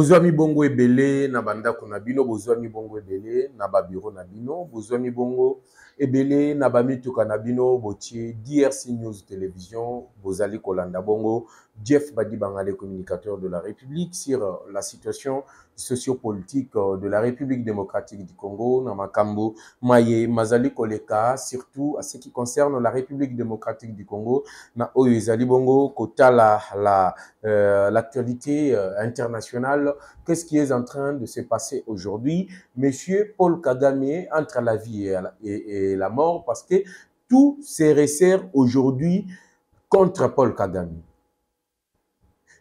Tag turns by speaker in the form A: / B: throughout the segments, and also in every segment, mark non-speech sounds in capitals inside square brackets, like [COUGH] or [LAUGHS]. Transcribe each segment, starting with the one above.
A: bozwa mibongo ebele na bandako na bino bozwa mibongo ebele na babiro na bino bozwa mibongo ebele na bamituka na bino botie drc news télévision bozali kolanda bongo jeff badibanga le communicateur de la république sur la situation sociopolitique de la république démocratique du congo na makambo maye mazali koleka surtout à ce qui concerne la république démocratique du congo. Na oyo ezali bongo kotala la euh, l'actualité euh, internationale. Qu'est-ce qui est en train de se passer aujourd'hui? Monsieur paul kagame entre la vie et la, et, et la mort parce que tout se resserre aujourd'hui contre paul kagame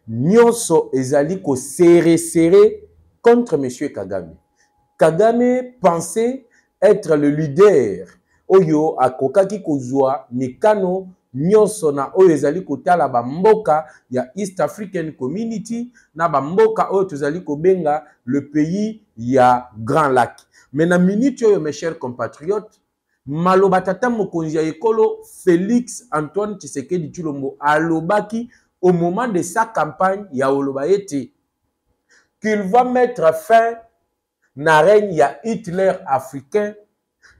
A: nyonso ezali koseresere contre monsieur kagame. Kagame pensait être le leader oyo akokaki kozwa mikano nyonso na oyo ezali kotala bamboka ya east african community na bamboka oyo tozali kobenga le pays ya grand lac. Me na minute oyo mes chers compatriotes maloba tata mokonzi ya ekolo félix antoine tshisekedi tshilombo alobaki au moment de sa campagne ya oloba ete qu'il va mettre fin na règne ya hitler africain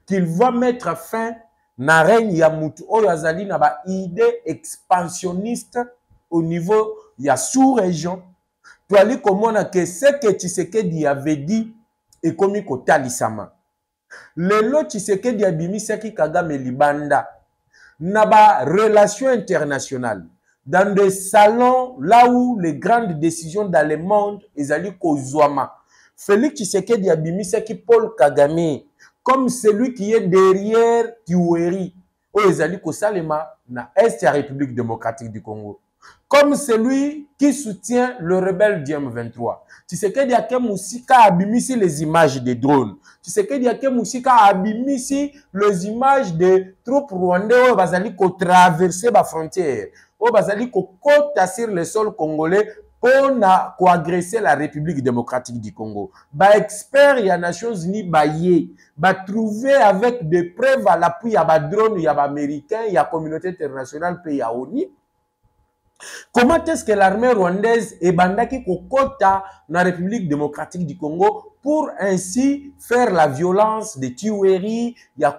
A: qu'il va mettre fin na règne ya mutu oyo azali na baidée expansionniste au niveau ya sous-région. Toali komona ke seke tshisekedi avait dit ekomi kotalisama. Lelo tshisekedi abimisaki kagame libanda na barelation internationale dans des salons là où les grandes décisions dans le monde ezali kozwama. Félix tshisekedi abimisaki paul kagame comme celui qui est derrière Tiweri, oyo ezali kosalema na est ya république démocratique du congo comme celui qui soutient le rebelle du M23. Tshisekedi ake musika abimisi les images de drones. Tshisekedi ake musika abimisi les images de troupes rwandais oyo bazali kotraverser ba frontière, oyo bazali kokota sur le sol congolais mpona koagresse la république démocratique du congo baexpert ya nations unis baye batrouve avec des preuves à l'appui ya badrone ya baaméricain ya communauté internationale mpe ya oni comment est-ce que l'armée rwandaise ebandaki kokota na république démocratique du congo pour ainsi faire la violence de tuerie ya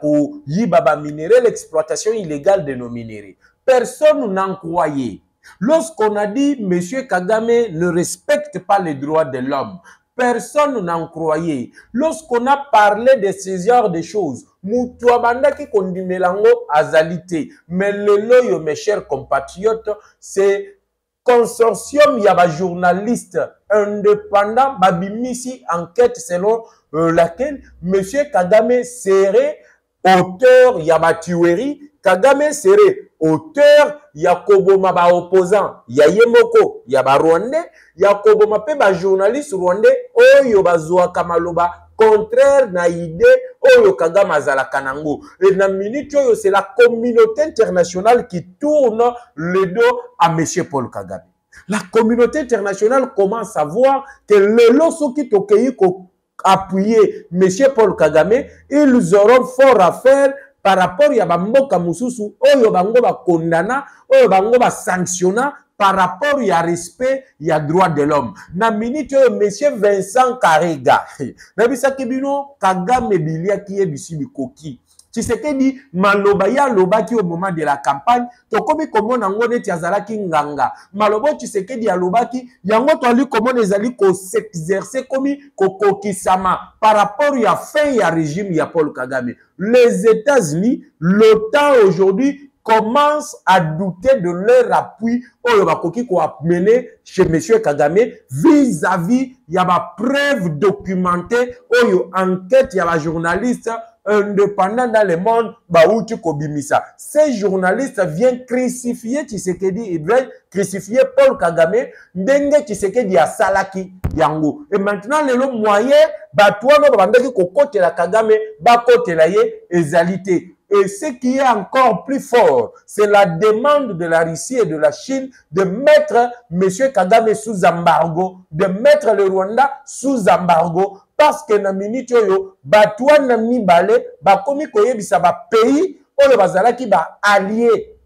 A: l'exploitation illégale de nos minéraux personne n'en croyait Lorsqu'on a dit M. Kagame ne respecte pas les droits de l'homme, personne n'en croyait. Lorsqu'on a parlé de ces genres de choses, moto abandaki kondimela yango azali te. Me lelo oyo mes chers compatriotes c'est consortium ya bajournaliste indépendant babimisi enquête selon euh, laquelle monsieur kagame serait auteur ya batuerie kagame sere auteur ya koboma baopposant ya ye moko ya barwandais ya koboma mpe bajournaliste rwandais. Oyo bazwaka maloba contraire na ide oyo kagame azalaka nango et na minute c'est la communauté internationale qui tourne le dos à monsieur paul kagame. La communauté internationale commence à voir que lelo soki tokei koappuyer monsieur paul kagame ils auront fort à faire par rapport ya bamboka mosusu oyo bango bakondana oyo bango basanctionna par rapport ya respect ya droit de l'homme. Na minute oyo monsieur vincent karega. [LAUGHS] Nayebisaki bino kagame biliaki ye bisi bikoki tshisekedi maloba ye alobaki au moment de la campagne tokomi komona yango neti azalaki nganga. Maloba oyo tshisekedi alobaki yango toali komona ezali koexerce komi kokokisama par rapport ya fin ya régime ya paul kagame. Les états-unis l'otan aujourd'hui commence à douter de leur appui oyo bakoki koamene chez monsieur kagame vis-à-vis ya bapreuve documentée oyo enquête ya bajournaliste indépendant dans le monde bauti kobimisa. Ces journalistes viennent crucifier tshisekedi ils veulent crucifier paul kagame ndenge tshisekedi asalaki yango. Et maintenant lelo moyen bato wana babandaki kokotela kagame bakotela ye ezali te Et ce qui est encore plus fort, c'est la demande de la Russie et de la Chine de mettre M. Kagame sous embargo, de mettre le Rwanda sous embargo, parce que na minute oyo bato wana mibale bakomi koyebisa bapays oyo bazalaki baallié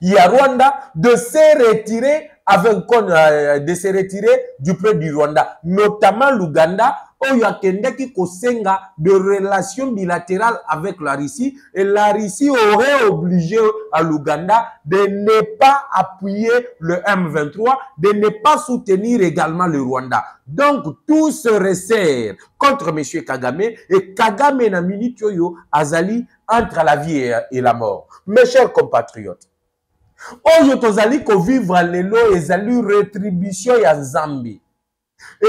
A: ya Rwanda de se retirer avec euh, de se retirer du peuple du Rwanda, notamment l'Ouganda, oyo akendaki kosenga de relations bilatérales avec la Russie et la Russie aurait obligé à l'Ouganda de ne pas appuyer le M23, de ne pas soutenir également le Rwanda. Donc tout se resserre contre M. Kagame et Kagame na minute azali entre la vie et la mort. Mes chers compatriotes, oyo tozali kovivre lelo ezali rétribution ya nzambe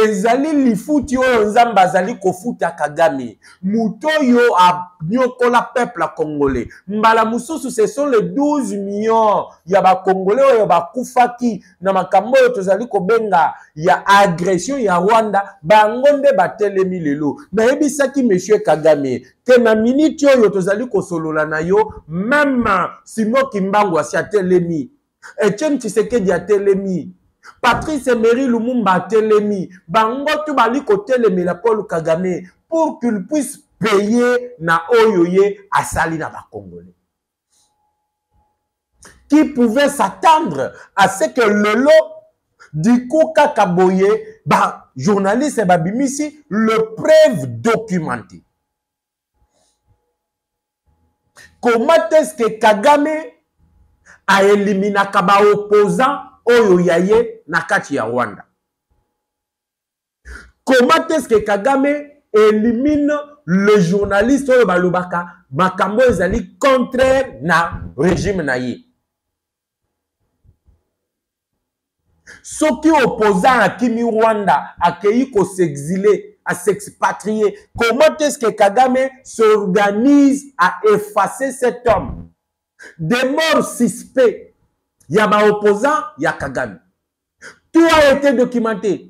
A: ezali lifuti oyo nzambe azali kofuta kagame. Moto oyo anyokola peuple congolais. Mbala mosusu ce sont les 12 millions ya bacongolais oyo bakufaki na makambo oyo tozali kobenga ya agression ya rwanda. Bango nde batelemi lelo. Nayebisaki monsieur kagame ke na miniti oyo tozali kosolola na yo meme simoki mbangu asi atelemi. Etienne tshisekedi atelemi patrice emery lumumba atelemi. Bango to bali kotelemela paul kagame pour qu'il puisse payer na oyo ye asali na bacongolais qui pouvait s'attendre à ce que lelo diku kaka boye bajournaliste babimisi le preuve documenté. Comment est-ce que kagame aeliminaka baopposant oyo ya ye ya rwanda comment est-ce que kagame élimine le journaliste oyo balobaka? Makambo ezali contraire na régime na ye soki opposant akimi rwanda akei kosexile à s'expatrier. Comment est-ce que Kagame s'organise à effacer cet homme? Des morts suspects il y a ma opposant, il y a Kagame. Tout a été documenté.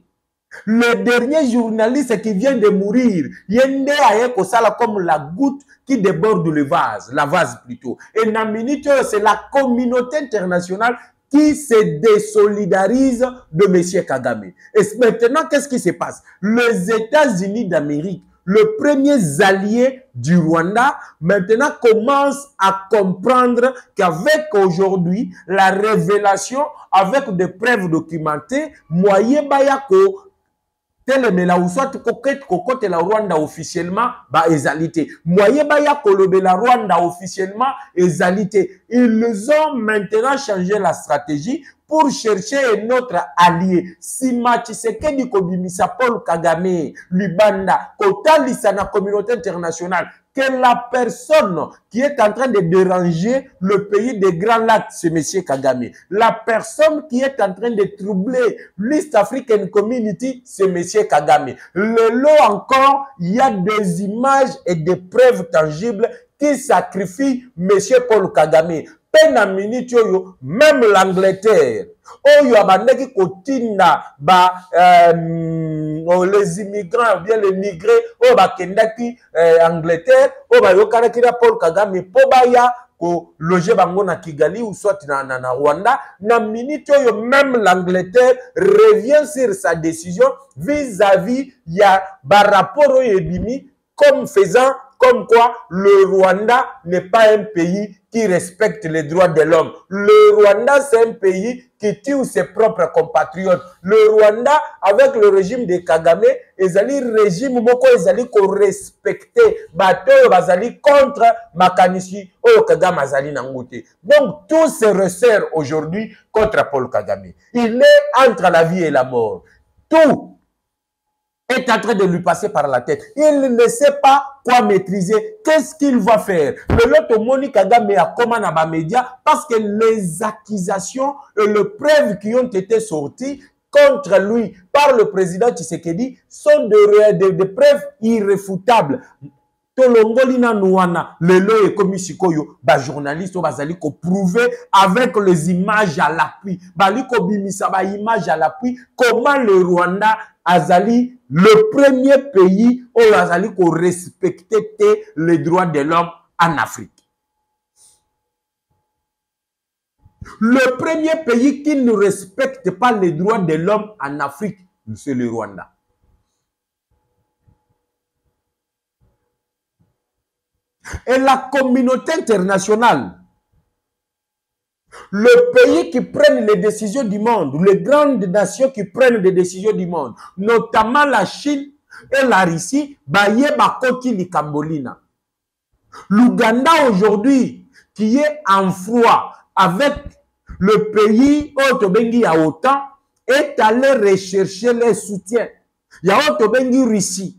A: Le dernier journaliste qui vient de mourir, Yende a comme la goutte qui déborde le vase, la vase plutôt. Et dans minute, c'est la communauté internationale qui se désolidarise de M. Kagame. Et maintenant, qu'est-ce qui se passe? Les États-Unis d'Amérique le premier allié du Rwanda, maintenant commence à comprendre qu'avec aujourd'hui la révélation, avec des preuves documentées, moyen bayako telemela soit kokotela rwanda officiellement ba ezali te moyen baya kolobela rwanda officiellement ils ont maintenant changé la stratégie pour chercher un autre allié nsima tshisekedi kobimisa paul kagame libanda kotalisa na communauté internationale que la personne qui est en train de déranger le pays des Grands Lacs, c'est M. Kagame. La personne qui est en train de troubler l'East African Community, c'est M. Kagame. Le lot encore, il y a des images et des preuves tangibles qui sacrifient M. Paul Kagame. Peine à minute oyo, même l'Angleterre, oyo abandaki kotinda ba euh, les immigrants bien les migrés oyo bakendaki euh, Angleterre oyo bayokanaki na Paul Kagame mpo baya kologe bango na Kigali ou soit na, na, na Rwanda na minute oyo même l'Angleterre revient sur sa décision vis-à-vis -vis ya barapport oyo ebimi comme faisant comme quoi le Rwanda n'est pas un pays qui respecte les droits de l'homme. Le Rwanda, c'est un pays qui tue ses propres compatriotes. Le Rwanda, avec le régime de Kagame, ezali régime moko ezali respecter bato bazali contre makanisi oyo Kagame azali. Donc tout se resserre aujourd'hui contre Paul Kagame. Il est entre la vie et la mort. Tout est en train de lui passer par la tête. Il ne sait pas quoi maîtriser. Qu'est-ce qu'il va faire? Le Moni Kagame a comment dans les médias parce que les accusations et les preuves qui ont été sorties contre lui par le président Tshisekedi sont des de, de preuves irréfutables. Tolongoli nanu wana lelo ekomi sikoyo bajournaliste oyo bazali avec les images à l'appui. À l'appui comment le rwanda azali le premier pays oyo azali korespecte te les droits de l'homme en afrique. Le premier pays qui ne respecte pas les droits de l'homme en afrique c'est le rwanda Et la communauté internationale le pays qui prennent les décisions du monde, les grandes nations qui prennent des décisions du monde, notamment la Chine et la Russie, baye bakoti likambolina. L'Ouganda aujourd'hui, qui est en froid avec le pays Otobengi à OTAN, est allé rechercher les soutiens. Ya Otobengi Russie.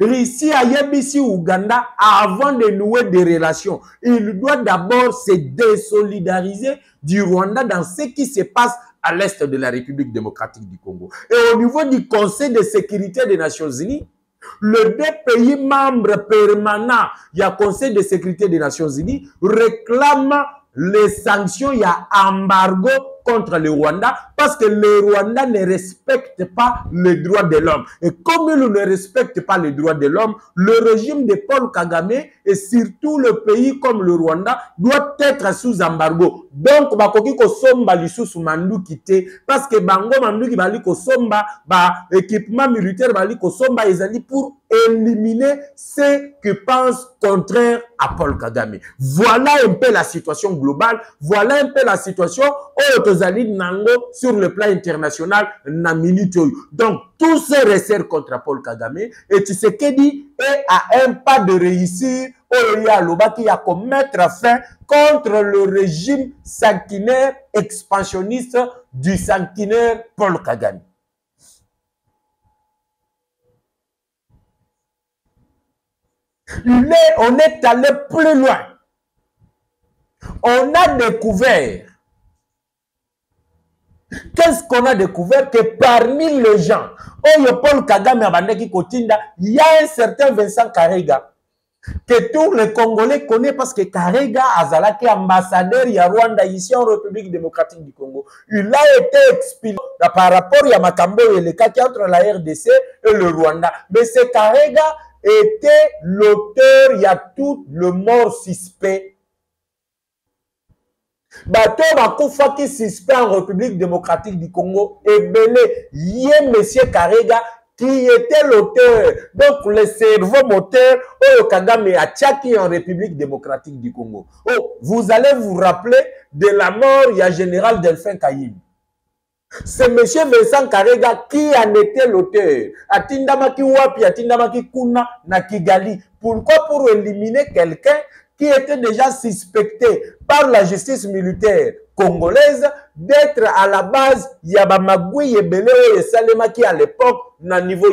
A: Russie a yebisi Ouganda avant de nouer des relations. Il doit d'abord se désolidariser du Rwanda dans ce qui se passe à l'est de la République démocratique du Congo. Et au niveau du Conseil de sécurité des Nations Unies, le deux pays membres permanents du Conseil de sécurité des Nations Unies réclament les sanctions, il y a embargo contre le Rwanda parce que le Rwanda ne respecte pas les droits de l'homme. Et comme il ne respecte pas les droits de l'homme, le régime de Paul Kagame et surtout le pays comme le Rwanda doit être sous embargo. Donc, bakoki kosomba lisusu manduki te parce que bango manduki bali kosomba ba militaire bali kosomba ezali pour éliminer ceux qui pensent contraire à Paul Kagame. Voilà un peu la situation globale, voilà un peu la situation oyo tozali nango sur le plan international na minute. Donc tout se resserre contre Paul Kagame et Tshisekedi est à un pas de réussir oyo ye alobaki ya komettre fin contre le régime sanguinaire expansionniste du sanguinaire Paul Kagame. Mais on est allé plus loin. On a découvert. Qu'est-ce qu'on a découvert Que parmi les gens, Oyo Paul Kagame Abandeki Kotinda, il y a un certain Vincent Karega que tous les Congolais connaissent parce que Karega Azalaki ambassadeur ya Rwanda ici en République démocratique du Congo. Il a été expulsé par rapport à Makambo et le cas entre la RDC et le Rwanda. Mais c'est Karega était l'auteur, il y a tout le mort suspect. Bato bakufaki suspect en république démocratique du congo ebele ye monsieur karega qui était l'auteur donc le cerveau moteur oyo kagame atiaki en république démocratique du congo oh, vous allez vous rappeler de la mort ya général delphin kayim c'est monsieur Vincent Karega qui en était l'auteur. Atindamaki wapi, atindamaki kuna na Kigali. Pourquoi Pour éliminer quelqu'un qui était déjà suspecté par la justice militaire congolaise d'être à la base ya bamagui ebele oyo esalemaki à l'époque na niveau.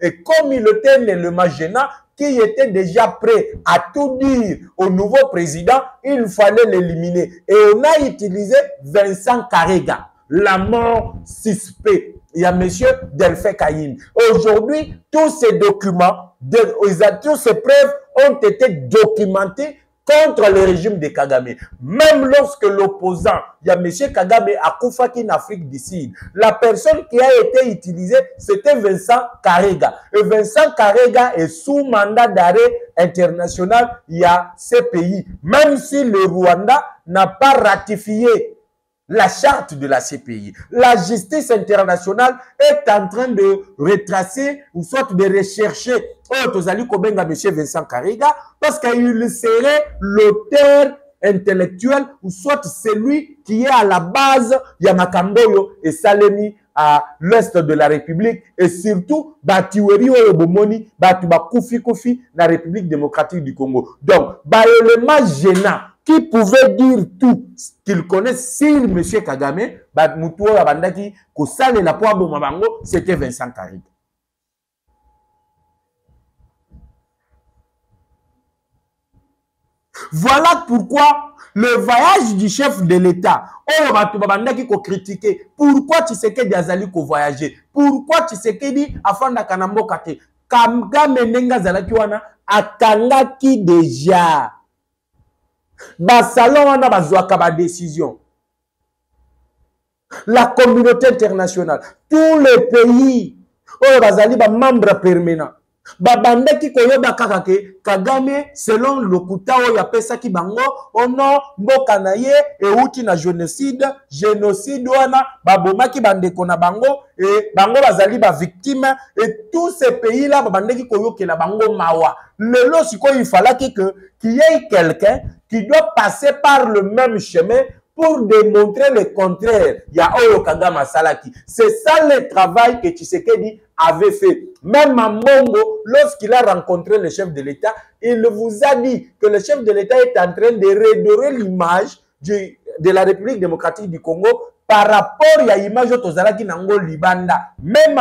A: Et comme il était un élément gênant, qui était déjà prêt à tout dire au nouveau président, il fallait l'éliminer. Et on a utilisé Vincent Karega la mort suspecte. Il y a M. Delphin Caïn. Aujourd'hui, tous ces documents, de, tous ces preuves ont été documentés contre le régime de Kagame. Même lorsque l'opposant, il y a M. Kagame à Koufaki en Afrique du Sud, la personne qui a été utilisée, c'était Vincent Karega. Et Vincent Karega est sous mandat d'arrêt international. Il y a ces pays. Même si le Rwanda n'a pas ratifié la charte de la CPI. La justice internationale est en train de retracer ou soit de rechercher oh, Tozali Kobenga, M. Vincent Kariga, parce qu'il serait l'auteur intellectuel ou soit celui qui est à la base Yamakamboyo et Salemi à l'est de la République et surtout batiweri oyo bomoni batu bakufi kufi na République démocratique du Congo. Donc, ba élément gênant qui pouvait dire tout qu'il connaît sur M. Kagame, oyo abandaki kosalela po aboma bango, c'était Vincent Kariga. Voilà pourquoi le voyage du chef de l'État, oyo bato babandaki kocritiquer, pourquoi Tshisekedi azali kovoyager, pourquoi Tshisekedi afandaka na mboka te, Kagame ndenge azalaki wana akangaki déjà basalon wana bazwaka badécision la communauté internationale tous les pays oyo bazali bamembre permanent babandaki koyeba kaka ke kagame selon lokuta oyo apesaki bango ono mboka na ye euti na génocide génocide wana babomaki bandeko na bango e bango bazali bavictime et tous ces pays là babandaki koyokela bango mawa. Lelo sikoyo ifalaki que qu'il y ait quelqu'un qui doit passer par le même chemin pour démontrer le contraire il y a oyo kagame Salaki. c'est ça le travail que tshisekedi avait fait même à Mongo, lorsqu'il a rencontré le chef de l'État, il vous a dit que le chef de l'État est en train de redorer l'image de la République démocratique du Congo par rapport à l'image de Nango Libanda. Même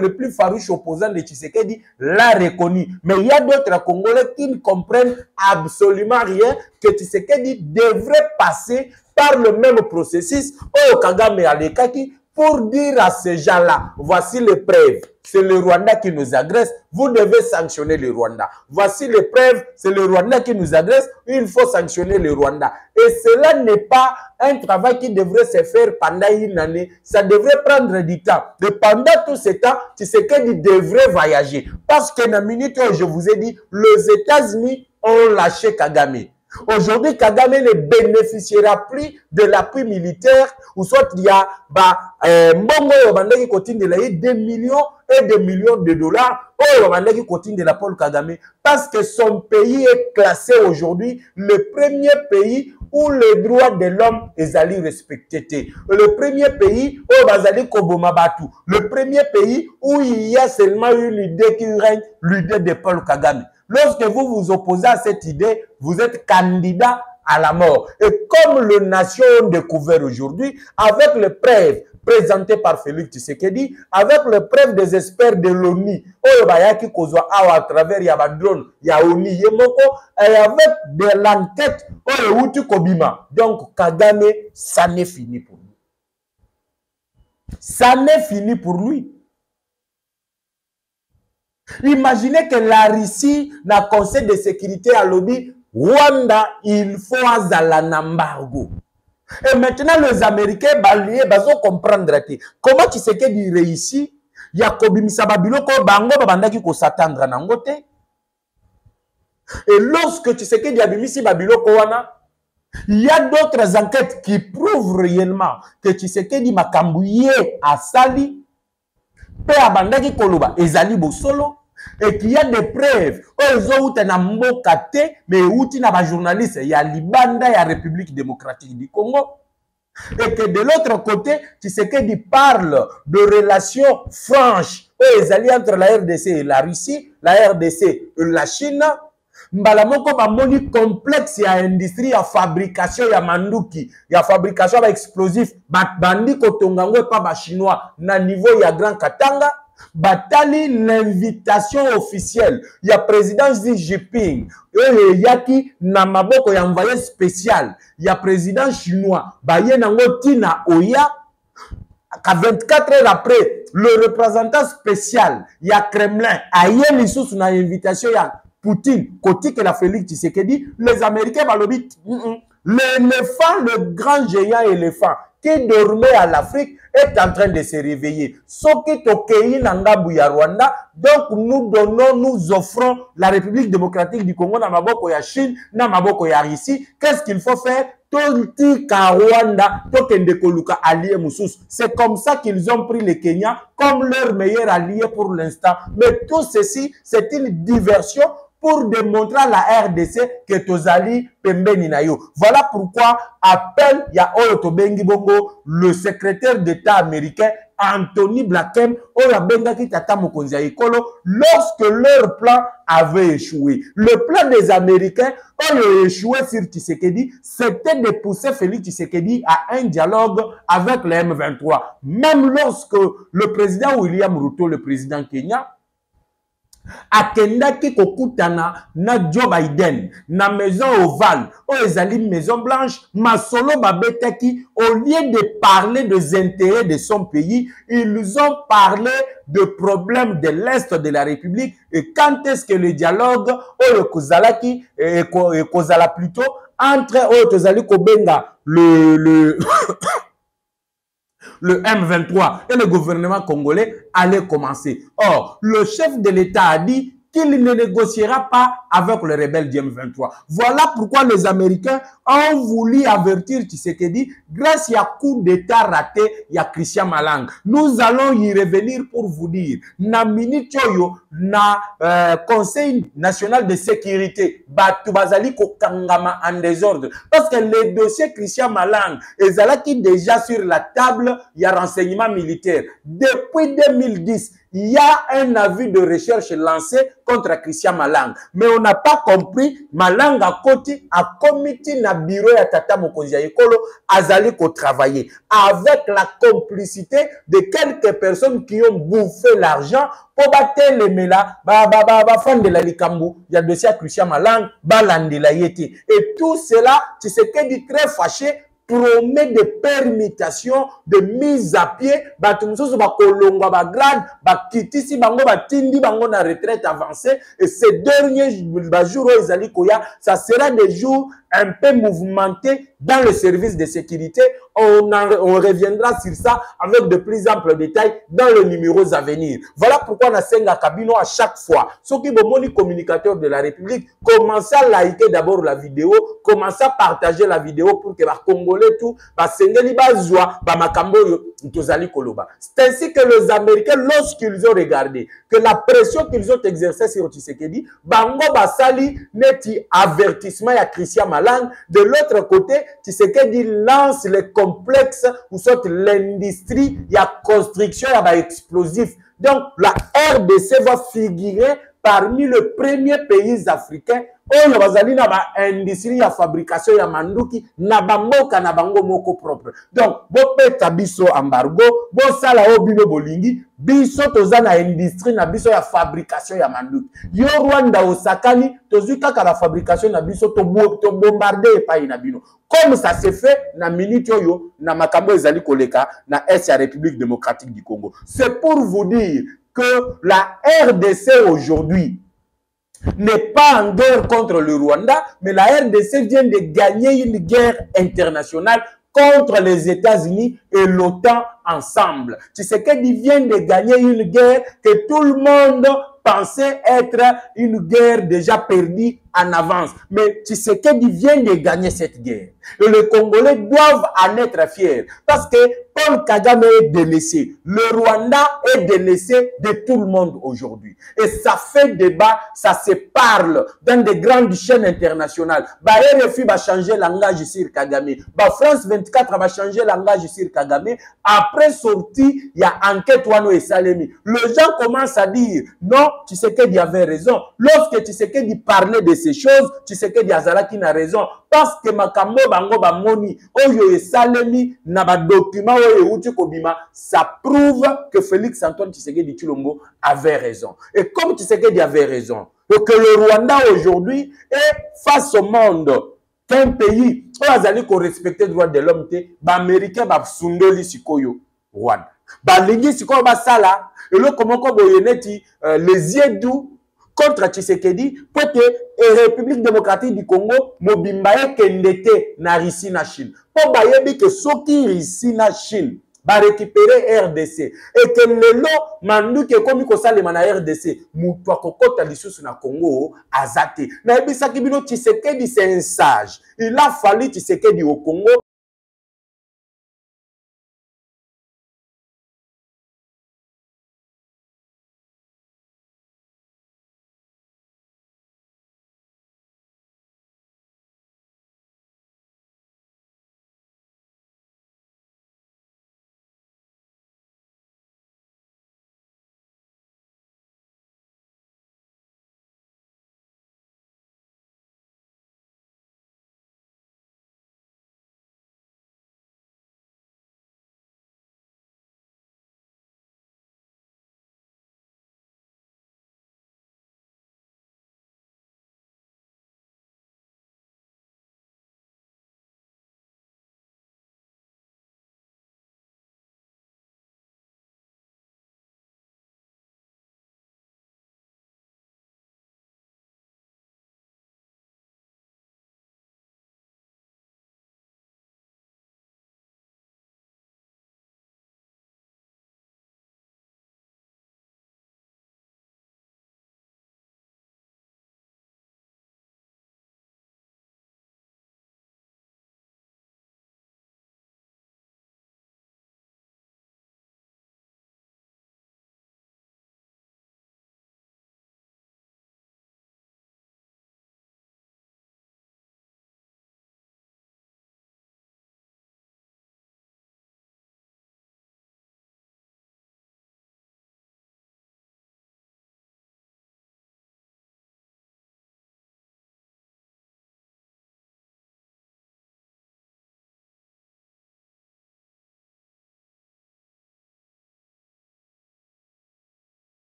A: le plus farouche opposant de Tshisekedi, l'a reconnu. Mais il y a d'autres Congolais qui ne comprennent absolument rien que Tshisekedi devrait passer par le même processus au Kagame Alekaki pour dire à ces gens-là, voici les preuves. C'est le Rwanda qui nous agresse, vous devez sanctionner le Rwanda. Voici les preuves, c'est le Rwanda qui nous agresse, il faut sanctionner le Rwanda. Et cela n'est pas un travail qui devrait se faire pendant une année, ça devrait prendre du temps. Et pendant tout ce temps, tu sais qu'il devrait voyager. Parce que dans la minute où je vous ai dit, les États-Unis ont lâché Kagame. Aujourd'hui, Kagame ne bénéficiera plus de l'appui militaire, ou soit il y a bah, euh, Mbongo qui continue de des millions et des millions de dollars, ou qui continue de la Paul Kagame, parce que son pays est classé aujourd'hui le premier pays où les droits de l'homme est allé respecté. Le premier pays où Bazali Kobomabatu. Le premier pays où il y a seulement une idée qui règne, l'idée de Paul Kagame. Lorsque vous vous opposez à cette idée, vous êtes candidat à la mort. Et comme le nation ont découvert aujourd'hui, avec les preuves présentées par Félix Tshisekedi, avec les preuves des experts de l'ONU, à travers Yabadron, Yaoni, Yemoko, et avec de l'enquête. Donc, Kagame, ça n'est fini pour lui. Ça n'est fini pour lui. Imaginez que la Russie, dans le Conseil de sécurité à lobby, Rwanda, il faut un embargo. Et maintenant, les Américains, baliés, bazo comprendre comment tu sais qu'il réussit, il y a kobimisa babiloko bango babandaki ko s'attendre nango te. Et lorsque tu sais qu'il y a bimisi babiloko wana, il y a d'autres enquêtes qui prouvent réellement que tu sais que dit makambouye à Sali, pe abandaki koloba ezali bosolo et qu'il y a des preuves. Oyo ezowuta na mboka te mais euti na bajournaliste ya libanda ya république démocratique du congo. Et que de l'autre côté tshisekedi parle de relations franches. Oyo ezali entre la rdc et la russie la rdc et la chine. Mbala moko bamoni complexe ya industrie ya fabrication ya manduki. Ya fabrication ya baexplosif bandi kotonga yango epa bachinois na niveau ya grand katanga batali l'invitation officielle. Ya président Xi Jinping. Oyo eyaki na maboko ya envoyé spécial. Ya président chinois. Baye nango ntina oya. Ka 24 heures après le représentant spécial ya kremlin aye lisusu na invitation ya poutine. Kotikela félix tshisekedi les américains balobi mm -mm. l'éléphant le grand géant éléphant qui dormait à l'Afrique est en train de se réveiller. Soki Tokei Nangabu ya Rwanda, donc nous donnons, nous offrons la République démocratique du Congo, na maboko ya Chine, na maboko ya Russie. Qu'est-ce qu'il faut faire? Rwanda, koluka allié. C'est comme ça qu'ils ont pris le Kenya comme leur meilleur allié pour l'instant. Mais tout ceci, c'est une diversion pour démontrer à la RDC que tozali pembeni. Voilà pourquoi appelle ya oyo tobengi bongo le secrétaire d'État américain Anthony Blinken oyo abengaki tata mokonzi lorsque leur plan avait échoué. Le plan des Américains oyo échoué sur Tshisekedi, c'était de pousser Félix Tshisekedi à un dialogue avec le M23. Même lorsque le président William Ruto, le président Kenya, akendaki kokutana na joe biden na maison ovale. Oyo ezali maison blanche. Masolo babetaki au lieu de parler des intérêts de son pays ils ont parlé de problèmes de l'est de la république. Et quand est-ce que le dialogue oyo ekozalaki ekozala plutôt entre oyo tozali kobenga le, le le M23 et le gouvernement congolais allaient commencer. Or, le chef de l'État a dit qu'il ne négociera pas avec le rebelle du M23. Voilà pourquoi les Américains ont voulu avertir Tshisekedi grâce à coup d'État raté, il y a Christian Malang. Nous allons y revenir pour vous dire, na minute yo, na euh, Conseil national de sécurité, batu bazali ko kangama en désordre. Parce que le dossier Christian Malang, ezalaki déjà sur la table, il y a renseignement militaire. Depuis 2010, il y a un avis de recherche lancé contre Christian Malang. Mais on n'a pas compris, Malang a côté, a comité na bureau ya Tata Mokonzi Ekolo, azali ko travailler avec la complicité de quelques personnes qui ont bouffé l'argent pour battre les mela, ba ba ba ba fan de la il y a dossier Christian Malang, balandela yeti. Et tout cela, tu sais que dit très fâché promet des permutations de mise à pied. Bato mosusu bakolongwa bagrade bakitisi bango batindi bango na retraite avancée. Et ces derniers bajours oyo ezali koya ça sera des jours un peu mouvementés dans le service de sécurité on, en, on reviendra sur ça avec de plus amples détails dans les numéros à venir. Voilà pourquoi nasengaka bino à chaque fois soki bomoni communicateur de la république commencez à liker d'abord la vidéo commencez à partager la vidéo pour que bacongolais tout basengeli bazwa bamakambo oyo tozali koloba. C'est ainsi que les américains lorsqu'ils ont regardé que la pression qu'ils ont exercée sur Tshisekedi bango basali neti avertissement ya Christian Malang. De l'autre côté Tshisekedi lance les complexes ou soit l'industrie ya construction ya ba explosifs. Donc la RDC va figurer parmi les premiers pays africains oyo bazali na baindustrie ya fabrication ya manduki na bamboka na bango moko propre. Donc bopeta biso embargo bosala oyo bino bolingi biso toza na industrie na biso ya fabrication ya manduki. Yo rwanda osakani tozwi kaka na fabrication na biso tobombarde epai na bino. Comme ça se fait na minute oyo na makambo ezali koleka na est ya république démocratique du congo. C'est pour vous dire que la RDC aujourd'hui n'est pas en guerre contre le Rwanda, mais la RDC vient de gagner une guerre internationale contre les États-Unis et l'OTAN ensemble. Tu sais qu'il vient de gagner une guerre que tout le monde pensait être une guerre déjà perdue en avance. Mais Tshisekedi vient de gagner cette guerre. Et les Congolais doivent en être fiers. Parce que Paul Kagame est délaissé. Le Rwanda est délaissé de tout le monde aujourd'hui. Et ça fait débat, ça se parle dans des grandes chaînes internationales. Bah, RFI va changer langage sur Kagame. Bah, France 24 va changer langage sur Kagame. Après sortie, il y a enquête Wano et Salemi. Les gens commencent à dire, non, Tshisekedi avait raison. Lorsque Tshisekedi parlait de ces choses, Tshisekedi Azalaki n'a raison. Parce que makambo bango bamoni, oyo esalemi na ba document oyo euti kobima, ça prouve que Félix Antoine Tshisekedi Chilombo avait raison. Et comme Tshisekedi avait raison, et que le Rwanda aujourd'hui est face au monde, qu'un pays oyo azali korespecte droit de l'homme te baaméricain basundoli sikoyo rwanda balingi sikoyo basala eloko moko boye neti uh, les yeux doux contre tshisekedi po ete république démocratique du congo mobimba ekende te na russie na chine. Mpo bayebi ke soki russie na chine barécupere rdc eke lelo manduki ekomi kosalema na rdc moto akokɔta lisusu na congo aza te. Nayebisaki bino tshisekedi c'est un sage. Il a fallu tshisekedi au congo